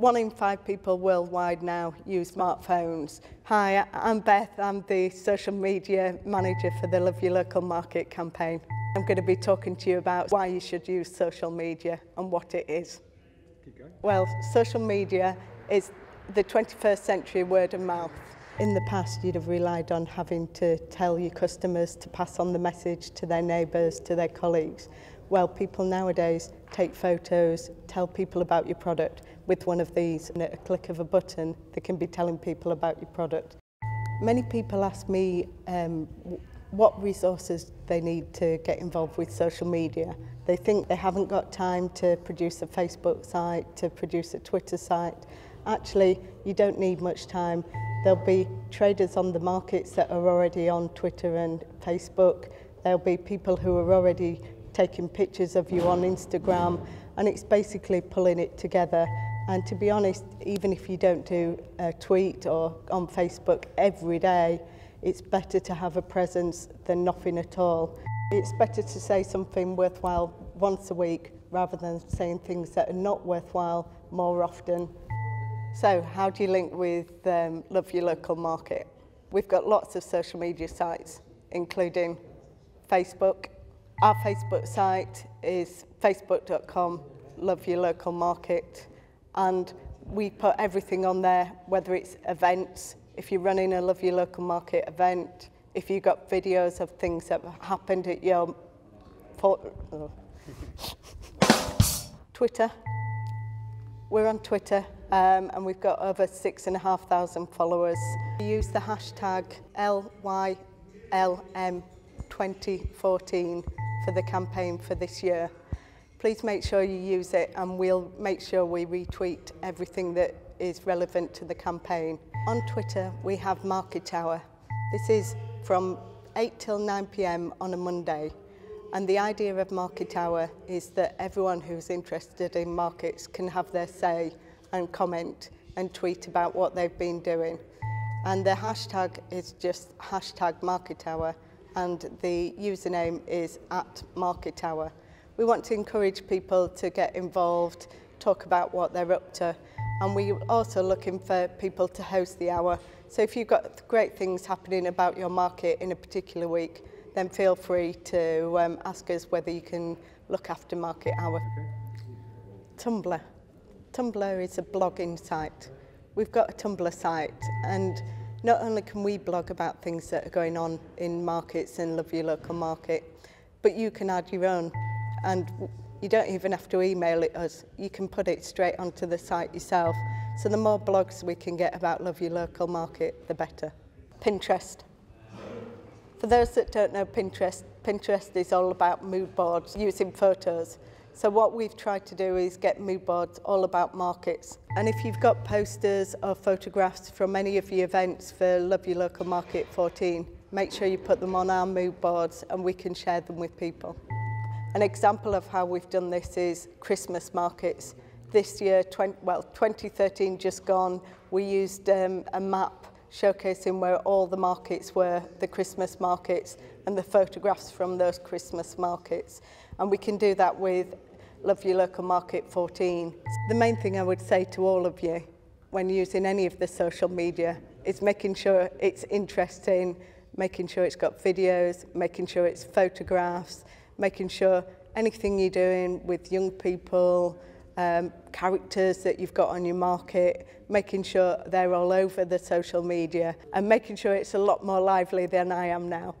One in five people worldwide now use smartphones. Hi, I'm Beth. I'm the social media manager for the Love Your Local Market campaign. I'm going to be talking to you about why you should use social media and what it is. Keep going. Well, social media is the 21st century word of mouth. In the past, you'd have relied on having to tell your customers to pass on the message to their neighbours, to their colleagues. Well, people nowadays take photos, tell people about your product with one of these, and at a click of a button, they can be telling people about your product. Many people ask me um, what resources they need to get involved with social media. They think they haven't got time to produce a Facebook site, to produce a Twitter site. Actually, you don't need much time. There'll be traders on the markets that are already on Twitter and Facebook. There'll be people who are already taking pictures of you on Instagram and it's basically pulling it together. And to be honest even if you don't do a tweet or on Facebook every day it's better to have a presence than nothing at all. It's better to say something worthwhile once a week rather than saying things that are not worthwhile more often. So how do you link with um, love your local market? We've got lots of social media sites including Facebook Our Facebook site is facebook.com, love your local market, and we put everything on there, whether it's events, if you're running a Love Your Local Market event, if you've got videos of things that have happened at your. Twitter. We're on Twitter um, and we've got over six and a half thousand followers. We use the hashtag LYLM2014 for the campaign for this year. Please make sure you use it and we'll make sure we retweet everything that is relevant to the campaign. On Twitter, we have Market Hour. This is from 8 till 9 p.m. on a Monday. And the idea of Market Hour is that everyone who's interested in markets can have their say and comment and tweet about what they've been doing. And the hashtag is just hashtag Market Hour and the username is at Market Hour. We want to encourage people to get involved, talk about what they're up to, and we're also looking for people to host the hour. So if you've got great things happening about your market in a particular week, then feel free to um, ask us whether you can look after Market Hour. Tumblr. Tumblr is a blogging site. We've got a Tumblr site and not only can we blog about things that are going on in markets and love your local market, but you can add your own. And you don't even have to email it us. You can put it straight onto the site yourself. So the more blogs we can get about love your local market, the better. Pinterest. For those that don't know Pinterest, Pinterest is all about mood boards using photos. So what we've tried to do is get mood boards all about markets. And if you've got posters or photographs from any of the events for Love Your Local Market 14, make sure you put them on our mood boards and we can share them with people. An example of how we've done this is Christmas markets. This year, 20, well, 2013 just gone, we used um, a map showcasing where all the markets were, the Christmas markets, and the photographs from those Christmas markets. And we can do that with Love Your Local Market 14. The main thing I would say to all of you when using any of the social media is making sure it's interesting, making sure it's got videos, making sure it's photographs, making sure anything you're doing with young people, um, characters that you've got on your market, making sure they're all over the social media and making sure it's a lot more lively than I am now.